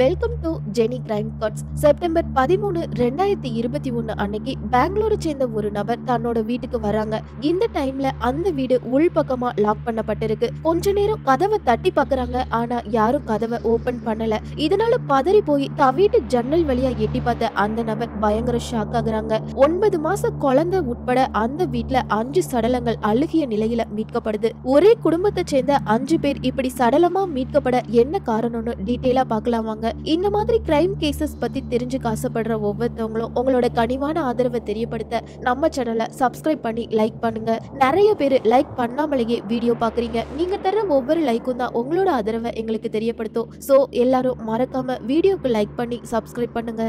Welcome to Jenny crime cuts September பதிமூணு ரெண்டாயிரத்தி இருபத்தி ஒன்னு அன்னைக்கு பெங்களூரை சேர்ந்த ஒரு நபர் தன்னோட வீட்டுக்கு வராங்க. இந்த டைம்ல அந்த வீடு உள்பக்கமா லாக் பண்ணப்பட்டிருக்கு. கொஞ்ச நேரம் கதவை தட்டி பாக்குறாங்க. ஆனா யாரும் கதவை ஓபன் பண்ணல. இதனால பதறி போய் த வீட்டு ஜன்னல் வழியா எட்டி பார்த்த அந்த நபர் பயங்கர ஷாக் ஆகுறாங்க. ஒன்பது மாச குழந்தை உட்பட அந்த வீட்டுல அஞ்சு சடலங்கள் அழுகிய நிலையில மீட்கப்படுது. ஒரே குடும்பத்தை சேர்ந்த அஞ்சு பேர் இப்படி சடலமா மீட்கப்பட என்ன காரணம்னு டீட்டெயிலா பார்க்கலாம் வாங்க இந்த மாதிரி கிரைம் கேசஸ் பத்தி தெரிஞ்சுக்க ஆசைப்படுற ஒவ்வொருத்தவங்களும் உங்களோட கனிவான ஆதரவை தெரியப்படுத்த நம்ம சேனலை சப்ஸ்கிரைப் பண்ணி லைக் பண்ணுங்க. நிறைய பேர் லைக் பண்ணாமலேயே வீடியோ பாக்குறீங்க. நீங்க தர ஒவ்வொரு லைக்கும் தான் உங்களோட ஆதரவை எங்களுக்கு தெரியப்படுத்தும். ஸோ எல்லாரும் மறக்காம வீடியோக்கு லைக் பண்ணி சப்ஸ்கிரைப் பண்ணுங்க.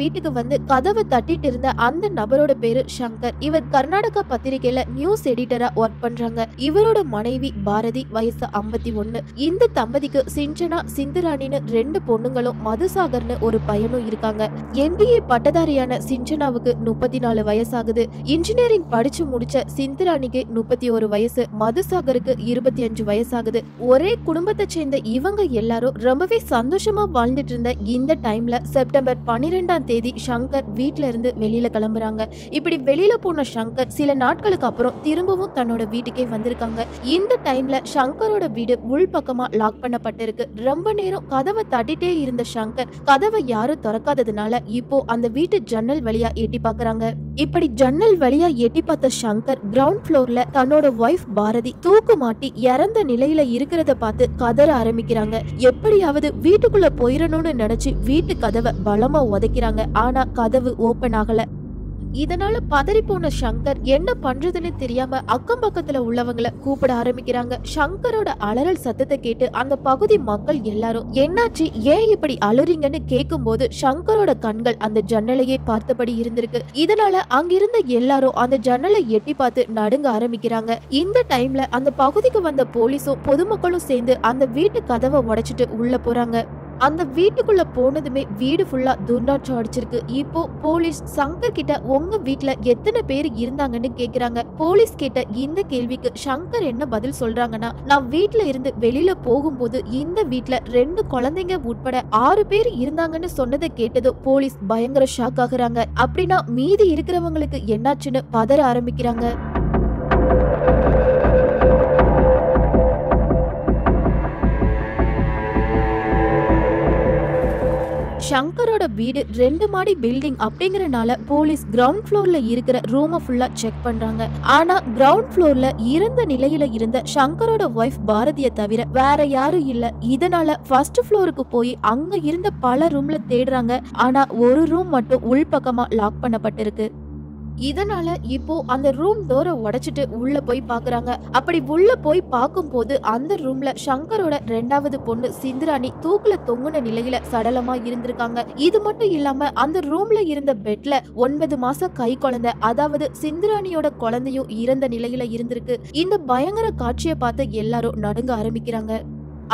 வீட்டுக்கு வந்து கதவை தட்டிட்டு இருந்த அந்த நபரோட பேரு சங்கர். இவர் கர்நாடகா பத்திரிகையில நியூஸ் எடிட்டரா ஒர்க் பண்றாங்க. இவரோட மனைவி பாரதி வயசு ஐம்பத்தி ஒண்ணு. இந்த தம்பதிக்கு சிஞ்சனா சிந்துராணின்னு ரெண்டு பொண்ணுங்களும் மதுசாகர்னு ஒரு பையனும் இருக்காங்க. எம்பிஏ பட்டதாரியான சிஞ்சனாவுக்கு முப்பத்தி நாலு வயசாகுது. இன்ஜினியரிங் படிச்சு முடிச்ச சிந்துராணிக்கு முப்பத்தி ஒரு வயசு மதுசாகருக்கு இருபத்தி அஞ்சு வயசாகுது. ஒரே குடும்பத்தை சேர்ந்த இவங்க எல்லாரும் ரொம்பவே சந்தோஷமா வாழ்ந்துட்டு இருந்த இந்த டைம்ல செப்டம்பர் பன்னிரெண்டாம் தேதி சங்கர் வீட்ல இருந்து வெளியில கிளம்புறாங்க. இப்படி வெளியில போன சங்கர் சில நாட்களுக்கு அப்புறம் திரும்பவும் தன்னோட வீட்டுக்கே வந்திருக்காங்க. இந்த டைம்ல சங்கரோட வீடு உள்பக்கமா லாக் பண்ணப்பட்டிருக்கு. ரொம்ப நேரம் கதவை தட்டிட்டே இருந்த சங்கர் கதவை யாரும் திறக்காததுனால இப்போ அந்த வீட்டு ஜன்னல் வழியா எட்டி பாக்குறாங்க இப்படி ஜன்னல் வழியா எட்டி பார்த்த சங்கர் கிரவுண்ட் ஃப்ளோர்ல தன்னோட ஒய்ஃப் பாரதி தூக்கு மாட்டி இறந்த நிலையில இருக்கிறத பார்த்து கதற ஆரம்பிக்கிறாங்க. எப்படியாவது வீட்டுக்குள்ள போயிடணும்னு நினைச்சு வீட்டு கதவை பலமா உதைக்கிறாங்க. ஆனா கதவு ஓபன் ஆகல. இதனால பதறி போன சங்கர் என்ன பண்றதுன்னு தெரியாம அக்கம் பக்கத்துல உள்ளவங்களை கூப்பிட ஆரம்பிக்கிறாங்க. சங்கரோட அலறல் சத்தத்தை கேட்டு அந்த பகுதி மக்கள் எல்லாரும் என்னாச்சு? ஏன் இப்படி அழுறீங்கன்னு கேட்கும் போது சங்கரோட கண்கள் அந்த ஜன்னலையே பார்த்தபடி இருந்திருக்கு. இதனால அங்கிருந்த எல்லாரும் அந்த ஜன்னலை எட்டி பார்த்து நடுங்க ஆரம்பிக்கிறாங்க. இந்த டைம்ல அந்த பகுதிக்கு வந்த போலீஸும் பொதுமக்களும் சேர்ந்து அந்த வீட்டு கதவை உடைச்சிட்டு உள்ள போறாங்க. அந்த வீட்டுக்குள்ள போனதுமே வீடு ஃபுல்லா துர்நாற்றம் அடிச்சிருக்கு. இப்போ போலீஸ் சங்கர் கிட்ட உங்க வீட்டுல எத்தனை பேர் இருந்தாங்கன்னு கேக்குறாங்க. போலீஸ் கேட்ட இந்த கேள்விக்கு சங்கர் என்ன பதில் சொல்றாங்கன்னா நான் வீட்டுல இருந்து வெளியில போகும்போது இந்த வீட்டுல ரெண்டு குழந்தைங்க உட்பட ஆறு பேர் இருந்தாங்கன்னு சொன்னதை கேட்டதும் போலீஸ் பயங்கர ஷாக் ஆகுறாங்க. அப்படின்னா மீதி இருக்கிறவங்களுக்கு என்னாச்சுன்னு பதற ஆரம்பிக்கிறாங்க. சங்கரோட வீடு ரெண்டு மாடி பில்டிங் அப்படிங்கறனால போலீஸ் கிரவுண்ட் ஃப்ளோர்ல இருக்கிற ரூம ஃபுல்லா செக் பண்றாங்க. ஆனா கிரவுண்ட் ஃப்ளோர்ல இறந்த நிலையில இருந்த சங்கரோட ஒய்ஃப் பாரதிய தவிர வேற யாரும் இல்ல. இதனால ஃபர்ஸ்ட் ஃப்ளோருக்கு போய் அங்க இருந்த பல ரூம்ல தேடுறாங்க. ஆனா ஒரு ரூம் மட்டும் உள்பக்கமா லாக் பண்ணப்பட்டிருக்கு. இதனால இப்போ அந்த ரூம் டோரை உடைச்சிட்டு உள்ள போய் பாக்குறாங்க. அப்படி உள்ள போய் பார்க்கும்போது அந்த ரூம்ல சங்கரோட ரெண்டாவது பொண்ணு சிந்துராணி தூக்குல தொங்குன நிலையில சடலமா இருந்திருக்காங்க. இது மட்டும் இல்லாம அந்த ரூம்ல இருந்த பெட்ல ஒன்பது மாச கை குழந்தை அதாவது சிந்துராணியோட குழந்தையும் இறந்த நிலையில இருந்திருக்கு. இந்த பயங்கர காட்சியை பார்த்து எல்லாரும் நடுங்க ஆரம்பிக்கிறாங்க.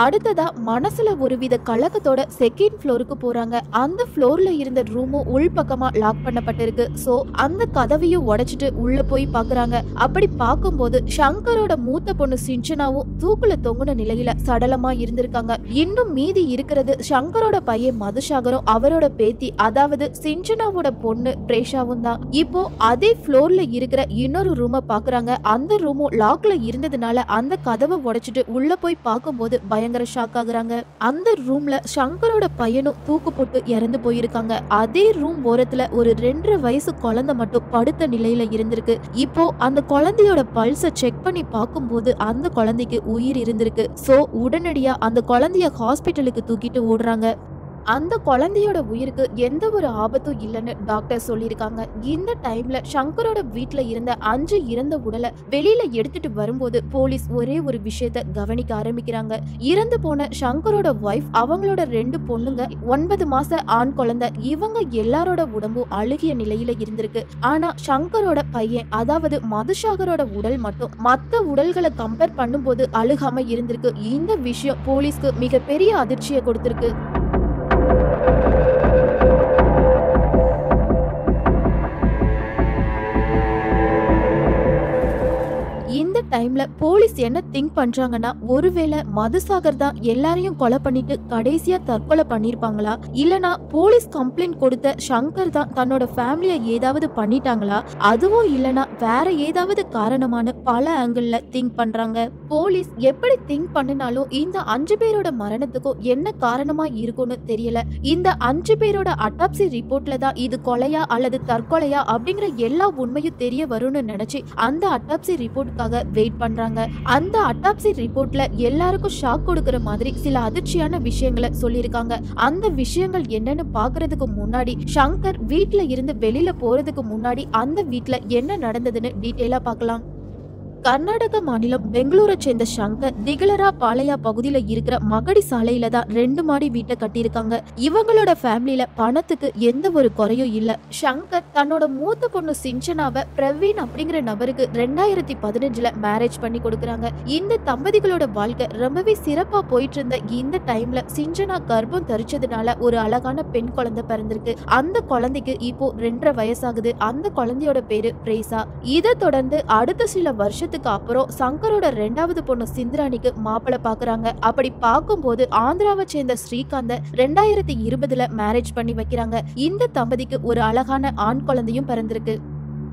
அடுத்ததா மனசுல ஒருவித கலக்கத்தோட செகண்ட் ஃப்ளோருக்கு போறாங்க. அந்த ஃப்ளோர்ல இருந்த ரூமும் உள்பக்கமா லாக் பண்ணப்பட்டிருக்கு. சோ அந்த கதவையும் உடைச்சிட்டு உள்ள போய் பாக்குறாங்க. அப்படி பார்க்கும்போது சங்கரோட மூத்த பொண்ணு சிஞ்சனாவும் தூக்குல தொங்குன நிலையில சடலமா இருந்திருக்காங்க. இன்னும் மீதி இருக்கிறது சங்கரோட பையன் மதுசாகரும் அவரோட பேத்தி அதாவது சிஞ்சனாவோட பொண்ணு பிரேஷாவும் தான். இப்போ அதே ஃப்ளோர்ல இருக்கிற இன்னொரு ரூமை பாக்குறாங்க. அந்த ரூமும் லாக்ல இருந்ததுனால அந்த கதவை உடைச்சிட்டு உள்ள போய் பார்க்கும்போது பயங்கர ஷாக் ஆகுறாங்க. அந்த ரூம்ல சங்கரோட பையனும் தூக்கு போட்டு இறந்து போயிருக்காங்க. அதே ரூம் ஓரத்துல ஒரு ரெண்டரை வயசு குழந்தை மட்டும் படுத்த நிலையில இருந்திருக்கு. இப்போ அந்த குழந்தையோட பல்ஸ செக் பண்ணி பார்க்கும்போது அந்த குழந்தைக்கு உயிர் இருந்திருக்கு. சோ உடனடியா அந்த குழந்தைய ஹாஸ்பிட்டலுக்கு தூக்கிட்டு ஓடுறாங்க. அந்த குழந்தையோட உயிருக்கு எந்த ஒரு ஆபத்தும் இல்லைன்னு டாக்டர் சொல்லியிருக்காங்க. இந்த டைம்ல சங்கரோட வீட்டுல இருந்த அஞ்சு இறந்த உடலை வெளியில எடுத்துட்டு வரும்போது போலீஸ் ஒரே ஒரு விஷயத்த கவனிக்க ஆரம்பிக்கிறாங்க. இறந்து போன சங்கரோட ஒய்ஃப் அவங்களோட ரெண்டு பொண்ணுங்க ஒன்பது மாச ஆண் குழந்தை இவங்க எல்லாரோட உடம்பும் அழுகிய நிலையில இருந்திருக்கு. ஆனா சங்கரோட பையன் அதாவது மதுசாகரோட உடல் மட்டும் மத்த உடல்களை கம்பேர் பண்ணும்போது அழுகாம இருந்திருக்கு. இந்த விஷயம் போலீஸ்க்கு மிகப்பெரிய அதிர்ச்சியை கொடுத்திருக்கு. இந்த டைம்ல போலீஸ் என்ன திங்க் பண்றாங்கன்னா ஒருவேளை மதுசாகர் தான் எல்லாரையும் கொலை பண்ணிட்டு கடைசியா தற்கொலை பண்ணிருப்பாங்களா? இல்லனா போலீஸ் கம்ப்ளைண்ட் கொடுத்த சங்கர் தான் தன்னோட ஃபேமிலிய ஏதாவது பண்ணிட்டாங்களா? அதுவும் இல்லனா வேற ஏதாவது காரணமான பல ஆங்கிள் திங்க் பண்றாங்க. போலீஸ் எப்படி திங்க் பண்ணினாலும் இந்த அஞ்சு பேரோட மரணத்துக்கும் என்ன காரணமா இருக்கும்னு தெரியல. இந்த அஞ்சு பேரோட அட்டாப்சி ரிப்போர்ட்ல தான் இது கொலையா அல்லது தற்கொலையா அப்படிங்கிற எல்லா உண்மையும் தெரிய வரும்னு நினைச்சு அந்த அட்டாப்சி ரிப்போர்ட் ரிப்போர்ட்டுக்காக வெயிட் பண்றாங்க. அந்த அட்டாப்சி ரிப்போர்ட்ல எல்லாருக்கும் ஷாக் கொடுக்கிற மாதிரி சில அதிர்ச்சியான விஷயங்களை சொல்லியிருக்காங்க. அந்த விஷயங்கள் என்னன்னு பாக்குறதுக்கு முன்னாடி சங்கர் வீட்டுல இருந்து வெளியில போறதுக்கு முன்னாடி அந்த வீட்டுல என்ன நடந்ததுன்னு டீட்டெயிலா பார்க்கலாம். கர்நாடக மாநிலம் பெங்களூரை சேர்ந்த சங்கர் திகலரா பாளையா பகுதியில இருக்கிற மகடி சாலையில தான் ரெண்டு மாடி வீட்டை கட்டியிருக்காங்க. இவங்களோட ஃபேமிலியில பணத்துக்கு எந்த ஒரு குறையும் இல்ல. சங்கர் தன்னோட மூத்த பொண்ணு சிஞ்சனாவை பிரவீன் அப்படிங்கிற நபருக்கு ரெண்டாயிரத்தி பதினஞ்சுல மேரேஜ் பண்ணி கொடுக்குறாங்க. இந்த தம்பதிகளோட வாழ்க்கை ரொம்பவே சிறப்பா போயிட்டு இருந்த இந்த டைம்ல சிஞ்சனா கர்ப்பம் தரிச்சதுனால ஒரு அழகான பெண் குழந்தை பிறந்திருக்கு. அந்த குழந்தைக்கு இப்போ ரெண்டரை வயசாகுது. அந்த குழந்தையோட பேரு பிரேசா. இதை தொடர்ந்து அடுத்த சில வருஷத்துக்கு அப்புறம் சங்கரோட ரெண்டாவது பொண்ணு சிந்திராணிக்கு மாப்பிள்ள பாக்குறாங்க. அப்படி பார்க்கும்போது ஆந்திராவை சேர்ந்த ஸ்ரீகாந்த ரெண்டாயிரத்தி இருபதுல மேரேஜ் பண்ணி வைக்கிறாங்க. இந்த தம்பதிக்கு ஒரு அழகான ஆண் குழந்தையும் பிறந்திருக்கு.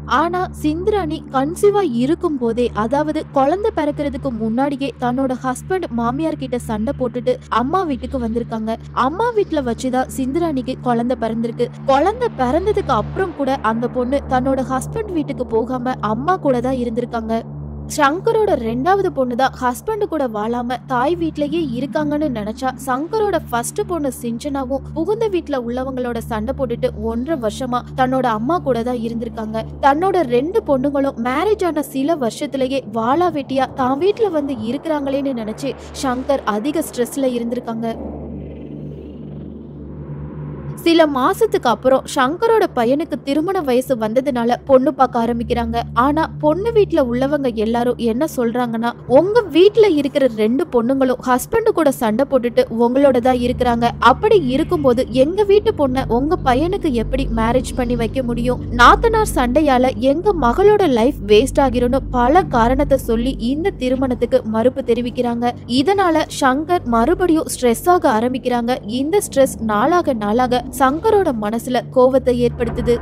ஆனா சிந்திராணி கன்சீவா இருக்கும் போதே அதாவது குழந்தை பிறக்கிறதுக்கு முன்னாடியே தன்னோட ஹஸ்பண்ட் மாமியார் கிட்ட சண்டை போட்டுட்டு அம்மா வீட்டுக்கு வந்திருக்காங்க. அம்மா வீட்டுல வச்சுதான் சிந்திராணிக்கு குழந்தை பிறந்திருக்கு. குழந்தை பிறந்ததுக்கு அப்புறம் கூட அந்த பொண்ணு தன்னோட ஹஸ்பண்ட் வீட்டுக்கு போகாம அம்மா கூட தான் இருந்திருக்காங்க. சங்கரோட ரெண்டாவது பொண்ணு தான் ஹஸ்பண்ட் கூட வாழாம தாய் வீட்லயே இருக்காங்கன்னு நினைச்சா சங்கரோட ஃபர்ஸ்ட் பொண்ணு சிஞ்சனாவும் புகுந்த வீட்டுல உள்ளவங்களோட சண்டை போட்டுட்டு ஒன்றரை வருஷமா தன்னோட அம்மா கூட தான் இருந்திருக்காங்க. தன்னோட ரெண்டு பொண்ணுங்களும் மேரேஜ் ஆன சில வருஷத்திலேயே வாழா வெட்டியா தான் வீட்டுல வந்து இருக்கிறாங்களேன்னு நினைச்சு சங்கர் அதிக ஸ்ட்ரெஸ்ல இருந்திருக்காங்க. சில மாசத்துக்கு அப்புறம் சங்கரோட பையனுக்கு திருமண வயசு வந்ததுனால பொண்ணு பார்க்க ஆரம்பிக்கிறாங்க. ஆனா பொண்ணு வீட்டுல உள்ளவங்க எல்லாரும் என்ன சொல்றாங்கன்னா உங்க வீட்டுல இருக்கிற ரெண்டு பொண்ணுங்களும் ஹஸ்பண்ட் கூட சண்டை போட்டுட்டு உங்களோட தான் இருக்கிறாங்க. அப்படி இருக்கும்போது எங்க வீட்டு பொண்ணை உங்க பையனுக்கு எப்படி மேரேஜ் பண்ணி வைக்க முடியும்? நாத்தனார் சண்டையால எங்க மகளோட லைஃப் வேஸ்ட் ஆகிரும்னு பல காரணத்தை சொல்லி இந்த திருமணத்துக்கு மறுப்பு தெரிவிக்கிறாங்க. இதனால சங்கர் மறுபடியும் ஸ்ட்ரெஸ் ஆக ஆரம்பிக்கிறாங்க. இந்த ஸ்ட்ரெஸ் நாளாக நாளாக சங்கரோட மனசுல கோவத்தை ஏற்படுத்துது.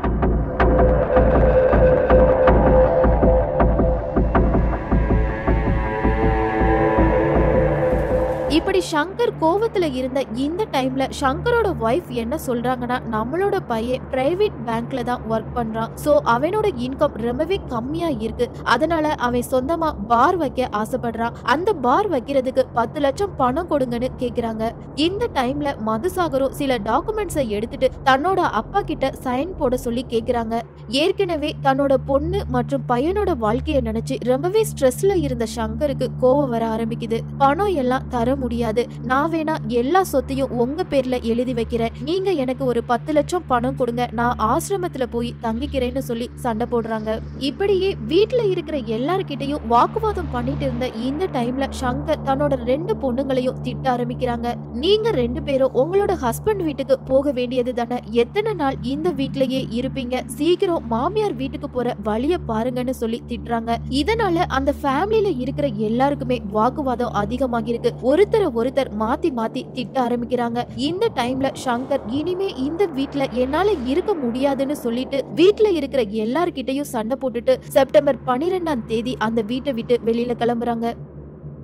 இப்படி சங்கர் கோவத்துல இருந்த இந்த டைம்ல சங்கரோட ஒய்ஃப் என்ன சொல்றாங்கன்னா நம்மளோட பையன் பிரைவேட் பேங்க்ல தான் ஒர்க் பண்றான். சோ அவனோட இன்கம் ரொம்பவே கம்மியா இருக்கு. அதனால அவன் சொந்தமா பார் வைக்க ஆசைப்படுறான். அந்த பார் வைக்கிறதுக்கு பத்து லட்சம் பணம் கொடுங்கன்னு கேக்குறாங்க. இந்த டைம்ல மதுசாகரும் சில டாக்குமெண்ட்ஸை எடுத்துட்டு தன்னோட அப்பா கிட்ட சைன் போட சொல்லி கேக்குறாங்க. ஏற்கனவே தன்னோட பொண்ணு மற்றும் பையனோட வாழ்க்கையை நினைச்சு ரொம்பவே ஸ்ட்ரெஸ்ல இருந்த சங்கருக்கு கோவம் வர ஆரம்பிக்குது. பணம் எல்லாம் தர முடியாது. நான் வேணா எல்லா சொத்தையும் உங்க பேர்ல எழுதி வைக்கிறேன். நீங்க எனக்கு ஒரு பத்து லட்சம் பணம் கொடுங்க. நான் ஆசிரமத்துல போய் தங்கிக்கிறேன்னு சொல்லி சண்டை போடுறாங்க. இப்படியே வீட்டுல இருக்கிற எல்லார்கிட்டையும் வாக்குவாதம் பண்ணிட்டு இருந்த இந்த டைம்ல சங்கர் தன்னோட ரெண்டு பொண்ணுங்களையும் திட்ட ஆரம்பிக்கிறாங்க. நீங்க ரெண்டு பேரும் உங்களோட ஹஸ்பண்ட் வீட்டுக்கு போக வேண்டியது தானே? எத்தனை நாள் இந்த வீட்லயே இருப்பீங்க? சீக்கிரம் மாமியார் வீட்டுக்கு போற வழிய பாருங்கன்னு சொல்லி திட்டுறாங்க. இதனால அந்த ஃபேமிலியில இருக்கிற எல்லாருக்குமே வாக்குவாதம் அதிகமாகிருக்கு ஒரு ஒருத்தரை ஒருத்தர் மாத்தி மாத்தி திட்ட ஆரம்பிக்கிறாங்க. இந்த டைம்ல சங்கர் இனிமே இந்த வீட்டுல என்னால இருக்க முடியாதுன்னு சொல்லிட்டு வீட்டுல இருக்கிற எல்லார்கிட்டயும் சண்டை போட்டுட்டு செப்டம்பர் பனிரெண்டாம் தேதி அந்த வீட்டை விட்டு வெளியில கிளம்புறாங்க.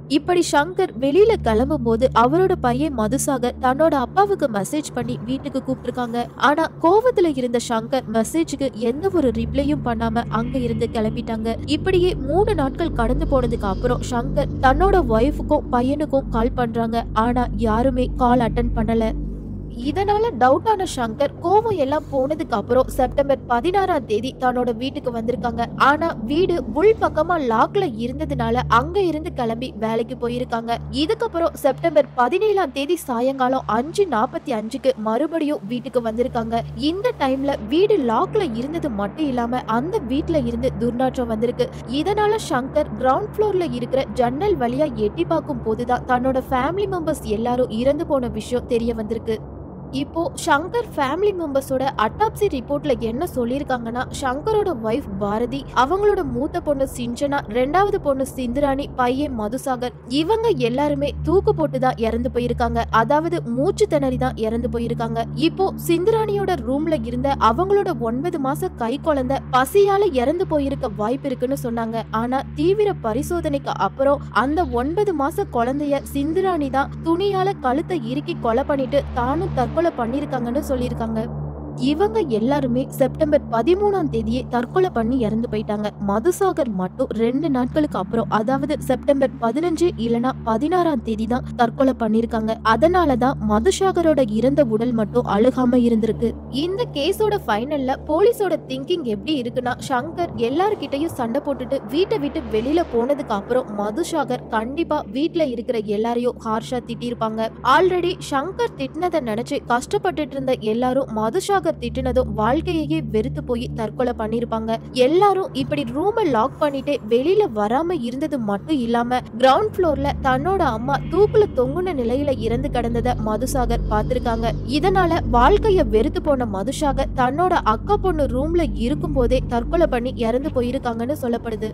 இப்படி சங்கர் வெளியில கிளம்பும் போது அவரோட பையன் மதுசாகர் தன்னோட அப்பாவுக்கு மெசேஜ் பண்ணி வீட்டுக்கு கூப்பிட்டுருக்காங்க. ஆனா கோவத்துல இருந்த சங்கர் மெசேஜுக்கு எந்த ஒரு ரிப்ளையும் பண்ணாம அங்க இருந்து கிளம்பிட்டாங்க. இப்படியே மூணு நாட்கள் கடந்து போனதுக்கு அப்புறம் சங்கர் தன்னோட ஒய்ஃபுக்கும் பையனுக்கும் கால் பண்றாங்க. ஆனா யாருமே கால் அட்டன் பண்ணல. இதனால டவுட் ஆன சங்கர் கோவம் எல்லாம் போனதுக்கு அப்புறம் செப்டம்பர் பதினாறாம் தேதி தன்னோட வீட்டுக்கு வந்திருக்காங்க. ஆனா வீடு உள் பக்கமா லாக்ல இருந்ததுனால அங்க இருந்து கிளம்பி வேலைக்கு போயிருக்காங்க. இதுக்கப்புறம் செப்டம்பர் பதினேழாம் தேதி சாயங்காலம் அஞ்சு நாற்பத்தி அஞ்சுக்கு மறுபடியும் வீட்டுக்கு வந்திருக்காங்க. இந்த டைம்ல வீடு லாக்ல இருந்தது மட்டும் இல்லாம அந்த வீட்டுல இருந்து துர்நாற்றம் வந்திருக்கு. இதனால சங்கர் கிரவுண்ட் ஃப்ளோர்ல இருக்கிற ஜன்னல் வழியா எட்டி பார்க்கும் போதுதான் தன்னோட ஃபேமிலி மெம்பர்ஸ் எல்லாரும் இறந்து போன விஷயம் தெரிய வந்திருக்கு. இப்போ சங்கர் ஃபேமிலி மெம்பர்ஸோட அட்டாப்சி ரிப்போர்ட்ல என்ன சொல்லியிருக்காங்கன்னா சங்கரோட ஒய்ஃப் பாரதி அவங்களோட மூத்த பொண்ணு சிஞ்சனா ரெண்டாவது பொண்ணு சிந்துராணி பையன் மதுசாகர் இவங்க எல்லாருமே தூக்கு போட்டு தான் இறந்து போயிருக்காங்க. அதாவது மூச்சு திணறி தான் இறந்து போயிருக்காங்க. இப்போ சிந்துராணியோட ரூம்ல இருந்த அவங்களோட ஒன்பது மாச கை குழந்தை பசியால இறந்து போயிருக்க வாய்ப்பு இருக்குன்னு சொன்னாங்க. ஆனா தீவிர பரிசோதனைக்கு அப்புறம் அந்த ஒன்பது மாச குழந்தைய சிந்துராணி தான் துணியால கழுத்தை இறுக்கி கொலை பண்ணிட்டு தானும் தற்கொலை பண்ணியிருக்காங்கன்னு சொல்லியிருக்காங்க. இவங்க எல்லாருமே செப்டம்பர் பதிமூணாம் தேதியே தற்கொலை பண்ணி இறந்து போயிட்டாங்க. மதுசாகர் மட்டும் ரெண்டு நாட்களுக்கு அப்புறம் அதாவது செப்டம்பர் பதினஞ்சு இல்லனா பதினாறாம் தேதி தான் தற்கொலை பண்ணிருக்காங்க அதனாலதான் மதுசாகரோட இறந்த உடல் மட்டும் அழுகாம இருந்திருக்கு. இந்த கேஸோட ஃபைனல்ல போலீஸோட திங்கிங் எப்படி இருக்குன்னா சங்கர் எல்லார்கிட்டயும் சண்டை போட்டுட்டு வீட்டை விட்டு வெளியில போனதுக்கு அப்புறம் மதுசாகர் கண்டிப்பா வீட்டுல இருக்கிற எல்லாரையும் ஹார்ஷா திட்டிருப்பாங்க. ஆல்ரெடி சங்கர் திட்டினதை நினைச்சு கஷ்டப்பட்டுட்டு இருந்த எல்லாரும் மதுசாகர் திட்டினதும் வாழ்க்கையே வெறுத்து போய் தற்கொலை பண்ணிருப்பாங்க. எல்லாரும் இப்படி ரூமை லாக் பண்ணிட்டு வெளியில வராம இருந்தது மட்டும் இல்லாம கிரவுண்ட் ஃப்ளோர்ல தன்னோட அம்மா தூக்குல தொங்குன நிலையில இறந்து கிடந்தத மதுசாகர் பார்த்திருக்காங்க. இதனால வாழ்க்கைய வெறுத்து போன மதுசாகர் தன்னோட அக்கா பொண்ணு ரூம்ல இருக்கும் போதே தற்கொலை பண்ணி இறந்து போயிருக்காங்கன்னு சொல்லப்படுது.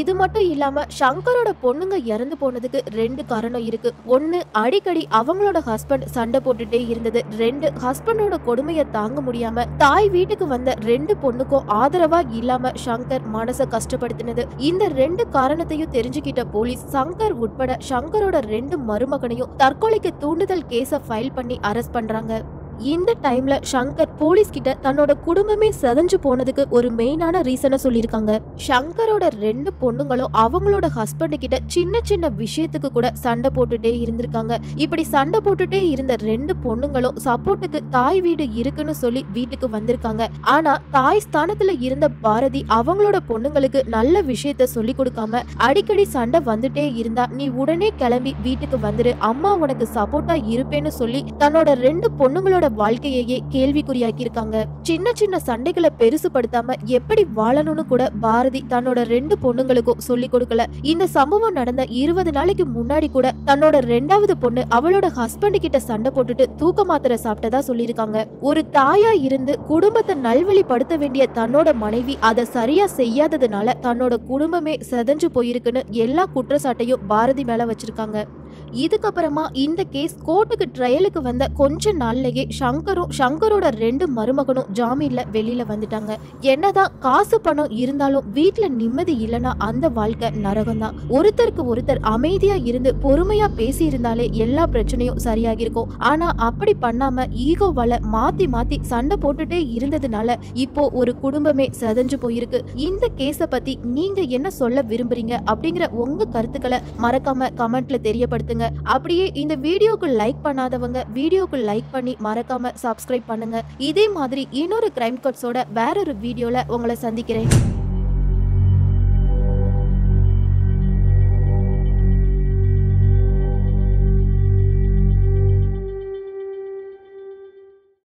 இது மட்டும் இல்லாம சங்கரோட பொண்ணுங்க இறந்து போனதுக்கு ரெண்டு காரணம் இருக்கு. ஒன்னு அடிக்கடி அவங்களோட ஹஸ்பண்ட் சண்டை போட்டுட்டே இருந்தது. ரெண்டு ஹஸ்பண்டோட கொடுமையை தாங்க முடியாம தாய் வீட்டுக்கு வந்த ரெண்டு பொண்ணுக்கும் ஆதரவா இல்லாம சங்கர் மனச கஷ்டப்படுத்தினது. இந்த ரெண்டு காரணத்தையும் தெரிஞ்சுக்கிட்ட போலீஸ் சங்கர் உட்பட சங்கரோட ரெண்டு மருமகனையும் தற்கொலைக்கு தூண்டுதல் கேஸ ஃபைல் பண்ணி அரெஸ்ட் பண்றாங்க. இந்த டைம்ல சங்கர் போலீஸ் கிட்ட தன்னோட குடும்பமே செதஞ்சு போனதுக்கு ஒரு மெயினான ரீசனை சொல்லியிருக்காங்க. சங்கரோட ரெண்டு பொண்ணுங்களும் அவங்களோட ஹஸ்பண்ட் கிட்ட சின்ன சின்ன விஷயத்துக்கு கூட சண்டை போட்டுட்டே இருந்திருக்காங்க. இப்படி சண்டை போட்டுட்டே இருந்த ரெண்டு பொண்ணுங்களும் சப்போர்ட்டுக்கு தாய் வீடு இருக்குன்னு சொல்லி வீட்டுக்கு வந்திருக்காங்க. ஆனா தாய் ஸ்தானத்துல இருந்த பாரதி அவங்களோட பொண்ணுங்களுக்கு நல்ல விஷயத்த சொல்லி கொடுக்காம அடிக்கடி சண்டை வந்துட்டே இருந்தா நீ உடனே கிளம்பி வீட்டுக்கு வந்துரு. அம்மா உனக்கு சப்போர்ட்டா இருப்பேன்னு சொல்லி தன்னோட ரெண்டு பொண்ணுங்களோட வாழ்க்கையையே கேள்விக்குறியாக்கி இருக்காங்க சின்ன சின்ன சண்டைகளை பெருசுபடுத்தாம எப்படி வாழணும்னு கூட பாரதி தன்னோட ரெண்டு பொண்ணுங்களுக்கும் சொல்லி கொடுக்கல. இந்த சம்பவம் நடந்த இருபது நாளைக்கு முன்னாடி கூட தன்னோட ரெண்டாவது பொண்ணு அவளோட ஹஸ்பண்ட் கிட்ட சண்டை போட்டுட்டு தூக்க மாத்திரை சாப்பிட்டதா சொல்லியிருக்காங்க. ஒரு தாயா இருந்து குடும்பத்தை நல்வழிப்படுத்த வேண்டிய தன்னோட மனைவி அதை சரியா செய்யாததுனால தன்னோட குடும்பமே செதஞ்சு போயிருக்குன்னு எல்லா குற்றச்சாட்டையும் பாரதி மேல வச்சிருக்காங்க. இதுக்கப்புறமா இந்த கேஸ் கோர்ட்டுக்கு ட்ரையலுக்கு வந்த கொஞ்ச நாள்லயே சங்கரும் சங்கரோட ரெண்டு மருமகனும் ஜாமீன்ல வெளியில வந்துட்டாங்க. என்னதான் காசு பணம் இருந்தாலும் வீட்டுல நிம்மதி இல்லைன்னா அந்த வாழ்க்கை நரகம் தான் ஒருத்தருக்கு ஒருத்தர் அமைதியா இருந்து பொறுமையா பேசி இருந்தாலே எல்லா பிரச்சனையும் சரியாகி இருக்கும் ஆனா அப்படி பண்ணாம ஈகோவால மாத்தி மாத்தி சண்டை போட்டுட்டே இருந்ததுனால இப்போ ஒரு குடும்பமே செதஞ்சு போயிருக்கு. இந்த கேஸ பத்தி நீங்க என்ன சொல்ல விரும்புறீங்க அப்படிங்கிற உங்க கருத்துக்களை மறக்காம கமெண்ட்ல தெரியப்படுத்துங்க அப்படியே இந்த வீடியோக்கு லைக் பண்ணாதவங்க வீடியோக்கு லைக் பண்ணி மறக்காம சப்ஸ்கிரைப் பண்ணுங்க. இதே மாதிரி இன்னொரு கிரைம் கட்ஸோட வேறொரு வீடியோல உங்களை சந்திக்கிறேன்.